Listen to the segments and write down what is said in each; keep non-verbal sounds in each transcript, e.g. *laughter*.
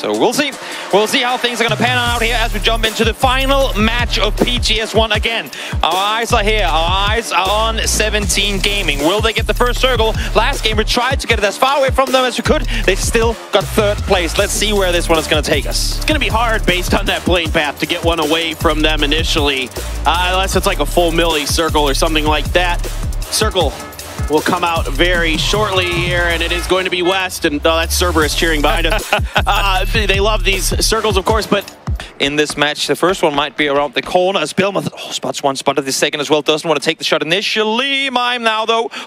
So we'll see. We'll see how things are going to pan out here as we jump into the final match of PGS1 again. Our eyes are here. Our eyes are on 17 Gaming. Will they get the first circle? Last game we tried to get it as far away from them as we could. They still got third place. Let's see where this one is going to take us. It's going to be hard based on that plane path to get one away from them initially, uh, unless it's like a full milli circle or something like that. Circle will come out very shortly here, and it is going to be West, and oh, that's Cerberus cheering behind us. *laughs* uh, they love these circles, of course, but in this match. The first one might be around the corner as Billmouth oh, spots one, spotted the second as well. Doesn't want to take the shot initially. Mime now, though. *laughs*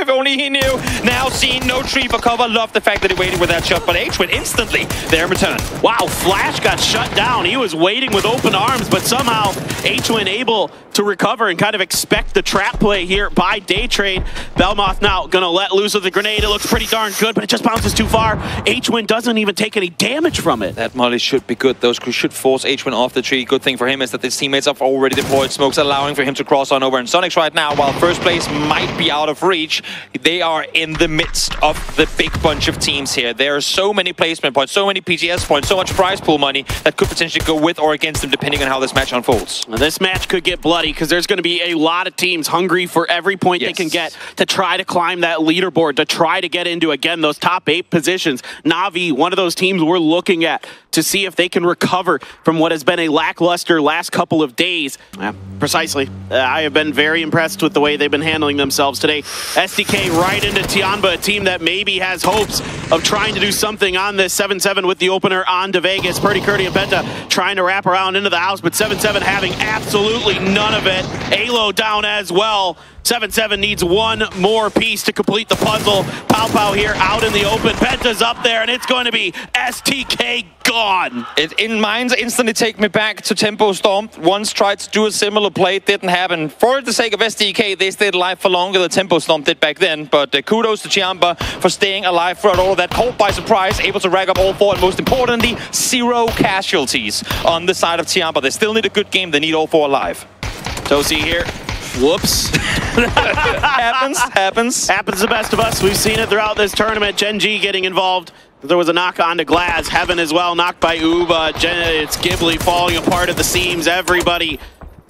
if only he knew. Now seen no tree for cover. Love the fact that he waited with that shot, but H went instantly there in return. Wow, Flash got shut down. He was waiting with open arms, but somehow H went able to recover and kind of expect the trap play here by Day Trade. Belmoth now gonna let loose with the grenade. It looks pretty darn good, but it just bounces too far. H-Win doesn't even take any damage from it. That molly should be good. Those should force H-Win off the tree. Good thing for him is that his teammates have already deployed smokes, allowing for him to cross on over. And Soniqs right now, while first place might be out of reach, they are in the midst of the big bunch of teams here. There are so many placement points, so many PGS points, so much prize pool money that could potentially go with or against them depending on how this match unfolds. Now, this match could get bloody because there's going to be a lot of teams hungry for every point yes. they can get to try to climb that leaderboard, to try to get into, again, those top eight positions. Na'Vi, one of those teams we're looking at to see if they can recover from what has been a lackluster last couple of days. Yeah, precisely. Uh, I have been very impressed with the way they've been handling themselves today. SDK right into Tianba, a team that maybe has hopes of trying to do something on this 7-7 with the opener on to Vegas. Purdy, Curdy, and Penta trying to wrap around into the house, but 7-7 having absolutely none of it. Alo down as well. 7-7 needs one more piece to complete the puzzle. Pow Pow here out in the open. Penta's up there, and it's going to be STK gone. It, in minds instantly take me back to Tempo Storm. Once tried to do a similar play, didn't happen. For the sake of SDK, they stayed alive for longer than Tempo Storm did back then. But uh, kudos to Tianba for staying alive throughout all of that. Caught by surprise, able to rack up all four, and most importantly, zero casualties on the side of Tianba. They still need a good game. They need all four alive. Tosi here Whoops. *laughs* happens, happens. Happens the best of us. We've seen it throughout this tournament. Gen.G getting involved. There was a knock on to Glass. Heaven as well, knocked by Uba. Gen it's Ghibli falling apart at the seams. Everybody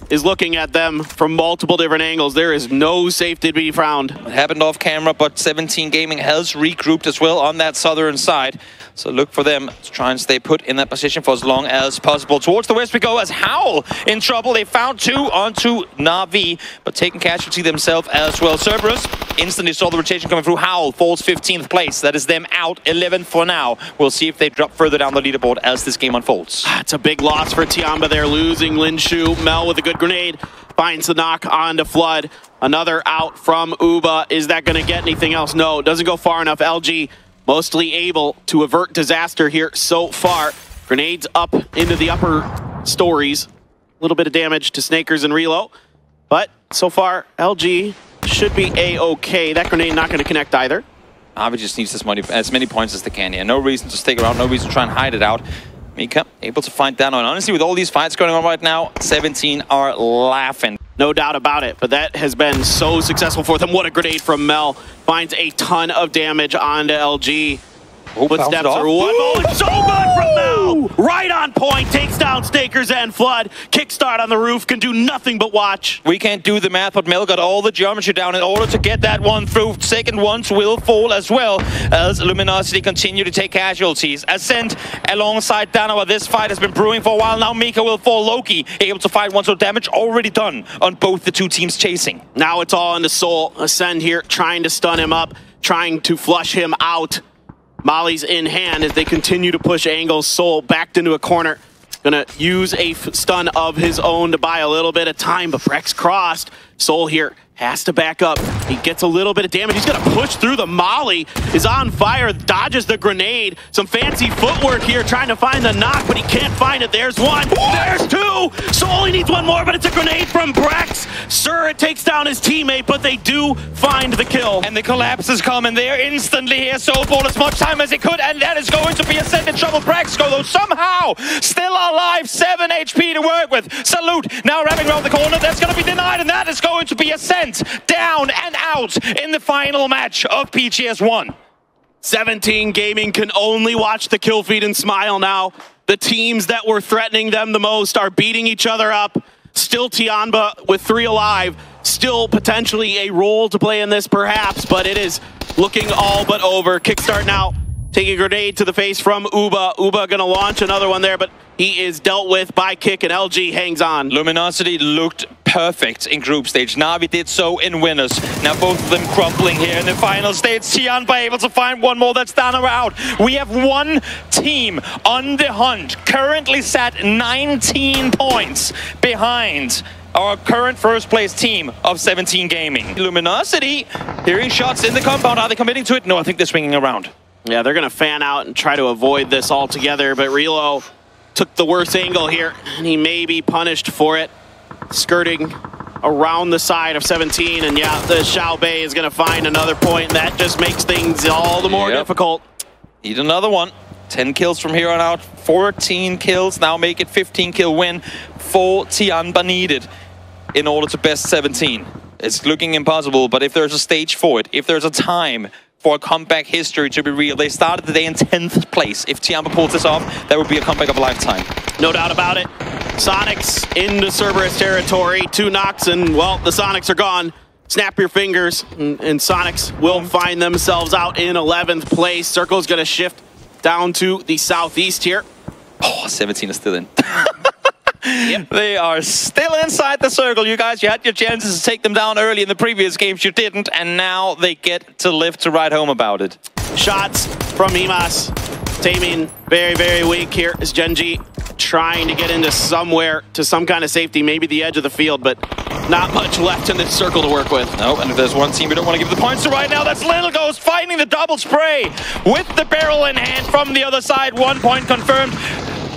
is looking at them from multiple different angles. There is no safety to be found. It happened off camera, but 17 Gaming has regrouped as well on that southern side. So look for them to try and stay put in that position for as long as possible. Towards the west we go as Howl in trouble. They found two onto Na'Vi, but taking casualty themselves as well. Cerberus instantly saw the rotation coming through. Howl falls 15th place. That is them out 11 for now. We'll see if they drop further down the leaderboard as this game unfolds. Ah, it's a big loss for Tianba. They're losing Linshu. Mel with a good grenade finds the knock onto Flood. Another out from Uba. Is that going to get anything else? No, doesn't go far enough. LG mostly able to avert disaster here so far. Grenades up into the upper stories. A little bit of damage to Snakers and Relo. But so far, LG should be A-okay. That grenade not going to connect either. Avi just needs as many, as many points as they can here. No reason to stick around, no reason to try and hide it out. Mika able to find Dano. And honestly, with all these fights going on right now, 17 are laughing. No doubt about it, but that has been so successful for them. What a grenade from Mel. Finds a ton of damage onto LG. Oh, Footsteps are one. Oh, it's so good from Mel. Right on point. Takes down Snakers and Flood. Kickstart on the roof. Can do nothing but watch. We can't do the math, but Mel got all the geometry down in order to get that one through. Second ones will fall as well as Luminosity continue to take casualties. Acend alongside Danawa. This fight has been brewing for a while now. Mika will fall. Loki able to fight one, so damage already done on both the two teams chasing. Now it's all in the Soul. Acend here trying to stun him up, trying to flush him out. Molly's in hand as they continue to push Angle's Soul backed into a corner. Gonna use a stun of his own to buy a little bit of time, but Brex crossed. Soul here has to back up. He gets a little bit of damage. He's going to push through the molly. Is on fire, dodges the grenade. Some fancy footwork here trying to find the knock, but he can't find it. There's one. There's two. So only needs one more, but it's a grenade from Brex. Sir, it takes down his teammate, but they do find the kill. And the collapse is coming. They are instantly here. So Soulfall as much time as he could, and that is going to be a second trouble. Brex go though somehow still alive. 7 HP to work with. Salute now wrapping around the corner. That's going to be denied, and that is going to be a sent down and out in the final match of PGS 1. 17 Gaming can only watch the kill feed and smile now. The teams that were threatening them the most are beating each other up. Still Tianba with three alive. Still potentially a role to play in this perhaps, but it is looking all but over. Kickstart now Taking a grenade to the face from Uba. Uba gonna launch another one there, but he is dealt with by Kick and LG hangs on. Luminosity looked perfect in group stage. Na'Vi did so in winners. Now both of them crumbling here in the final stage. Tianba able to find one more that's down or out. We have one team on the hunt, currently sat 19 points behind our current first place team of 17 Gaming. Luminosity hearing shots in the compound. Are they committing to it? No, I think they're swinging around. Yeah, they're going to fan out and try to avoid this altogether, but Relo took the worst angle here, and he may be punished for it. Skirting around the side of 17, and yeah, the Xiao Bei is going to find another point, and that just makes things all the more yep. difficult. Need another one. 10 kills from here on out, 14 kills, now make it 15 kill win for Tianba needed in order to best 17. It's looking impossible, but if there's a stage for it, if there's a time for a comeback history to be real. They started the day in 10th place. If Tianba pulls this off, that would be a comeback of a lifetime. No doubt about it. Soniqs into Cerberus territory. Two knocks, and, well, the Soniqs are gone. Snap your fingers, and, and Soniqs will find themselves out in 11th place. Circle's going to shift down to the southeast here. Oh, 17 is still in. *laughs* Yep. They are still inside the circle, you guys. You had your chances to take them down early in the previous games. You didn't, and now they get to live to ride home about it. Shots from Imas. Taming very, very weak here is Gen.G trying to get into somewhere to some kind of safety, maybe the edge of the field, but not much left in this circle to work with. No, and if there's one team we don't want to give the points to right now, that's Little Ghost finding the double spray with the barrel in hand from the other side. One point confirmed.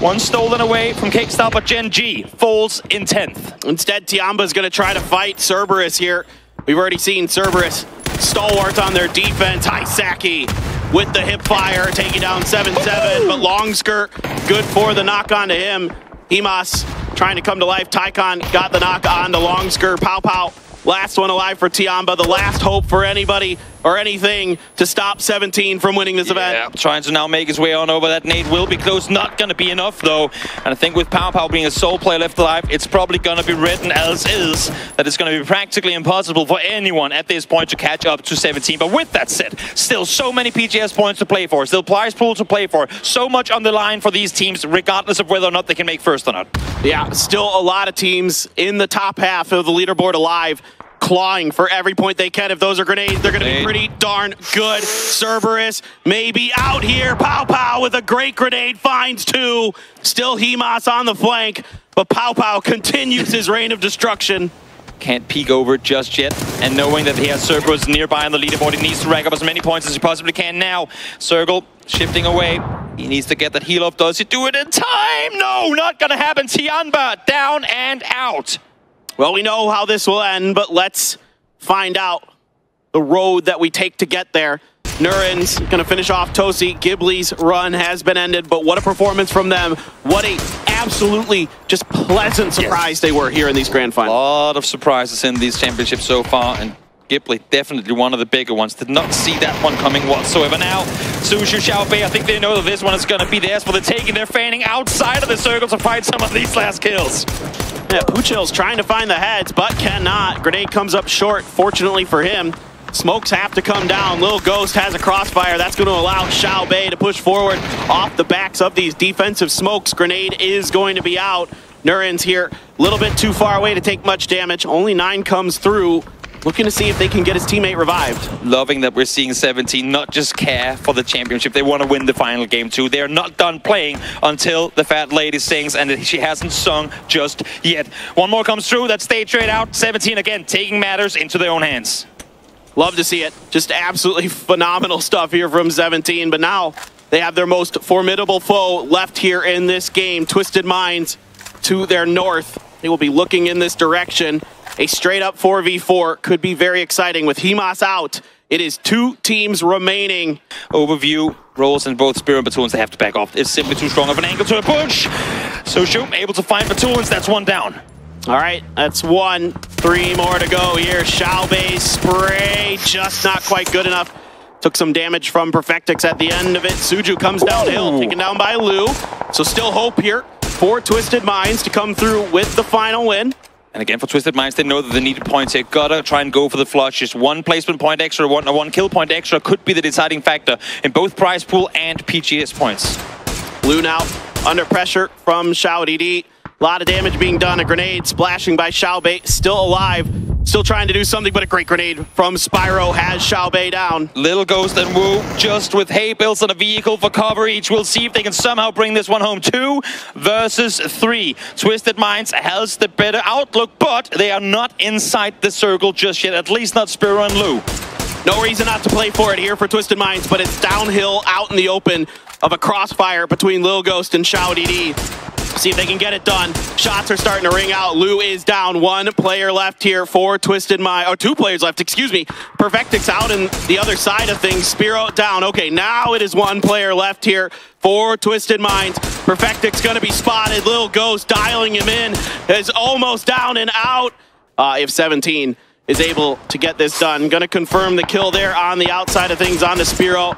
One stolen away from Kickstart, but Gen.G falls in 10th. Instead, Tianba is going to try to fight Cerberus here. We've already seen Cerberus stalwart on their defense. Hisaki with the hip fire, taking down 7-7, but long skirt, good for the knock on to him. Himas trying to come to life. Tycon got the knock on to long skirt. Pow Pow Last one alive for Tianba, the last hope for anybody or anything to stop 17 from winning this yeah, event. Trying to now make his way on over. That nade will be close. Not going to be enough, though. And I think with Pow Pow being a sole player left alive, it's probably going to be written as is that it's going to be practically impossible for anyone at this point to catch up to 17. But with that said, still so many PGS points to play for. Still prize pool to play for. So much on the line for these teams, regardless of whether or not they can make first or not. Yeah, still a lot of teams in the top half of the leaderboard alive clawing for every point they can. If those are grenades, they're going to be pretty darn good. Cerberus maybe out here. Pow Pow with a great grenade finds two. Still Himas on the flank, but Pow Pow continues his reign of destruction. Can't peek over just yet, and knowing that he has Cerberus nearby on the leaderboard, he needs to rank up as many points as he possibly can now. Circle shifting away. He needs to get that heal off. Does he do it in time? No, not gonna happen. Tianba down and out. Well, we know how this will end, but let's find out the road that we take to get there. Nurin's going to finish off Tosi. Ghibli's run has been ended, but what a performance from them. What a absolutely just pleasant surprise yes. they were here in these grand finals. A lot of surprises in these championships so far, and Ghibli definitely one of the bigger ones. Did not see that one coming whatsoever. Now, Sushu Xiaobei, I think they know that this one is going to be theirs for the taking. They're fanning outside of the circle to find some of these last kills. Yeah, Puchil's trying to find the heads, but cannot. Grenade comes up short, fortunately for him. Smokes have to come down. Little Ghost has a crossfire. That's going to allow Xiao Bei to push forward off the backs of these defensive smokes. Grenade is going to be out. Nurin's here a little bit too far away to take much damage. Only nine comes through. Looking to see if they can get his teammate revived. Loving that we're seeing 17 not just care for the championship, they want to win the final game too. They're not done playing until the fat lady sings and she hasn't sung just yet. One more comes through, that stage trade out. 17 again, taking matters into their own hands. Love to see it. Just absolutely *laughs* phenomenal stuff here from 17, but now they have their most formidable foe left here in this game, Twisted Minds, to their north. They will be looking in this direction a straight up 4v4 could be very exciting with Himas out. It is two teams remaining. Overview rolls in both Spirit Platoons. They have to back off. It's simply too strong of an angle to a push. So Shoot able to find Platoons. That's one down. All right, that's one. Three more to go here. Xiao Bei spray, just not quite good enough Took some damage from Perfectix at the end of it. Suju comes downhill, Ooh. taken down by Lou. So still hope here for Twisted Minds to come through with the final win. And again, for Twisted Minds, they know that they need points. They gotta try and go for the flush. Just one placement point extra, one, uh, one kill point extra could be the deciding factor in both prize pool and PGS points. Lou now under pressure from Xiao DD. A lot of damage being done. A grenade splashing by Xiaobei, still alive. Still trying to do something, but a great grenade from Spyro has Xiaobei down. Little Ghost and Wu just with hay builds on a vehicle for cover each. We'll see if they can somehow bring this one home. Two versus three. Twisted Minds has the better outlook, but they are not inside the circle just yet. At least not Spiro and Lou. No reason not to play for it here for Twisted Minds, but it's downhill out in the open of a crossfire between Lil Ghost and Xiao DD. See if they can get it done. Shots are starting to ring out. Lou is down. One player left here for Twisted Mind. Or two players left, excuse me. Perfectix out in the other side of things. Spiro down. Okay, now it is one player left here for Twisted Minds. Perfectix going to be spotted. Lil Ghost dialing him in. Is almost down and out. Uh, if 17 is able to get this done. Going to confirm the kill there on the outside of things on the Spiro.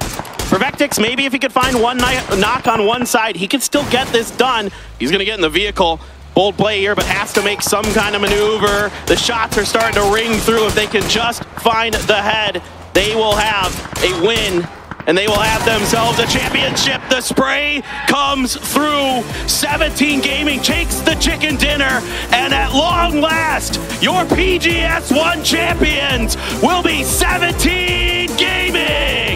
Perfectix, maybe if he could find one knock on one side, he could still get this done. He's going to get in the vehicle. Bold play here, but has to make some kind of maneuver. The shots are starting to ring through. If they can just find the head, they will have a win and they will have themselves a championship. The spray comes through. 17 Gaming takes the chicken dinner, and at long last, your PGS 1 champions will be 17 Gaming.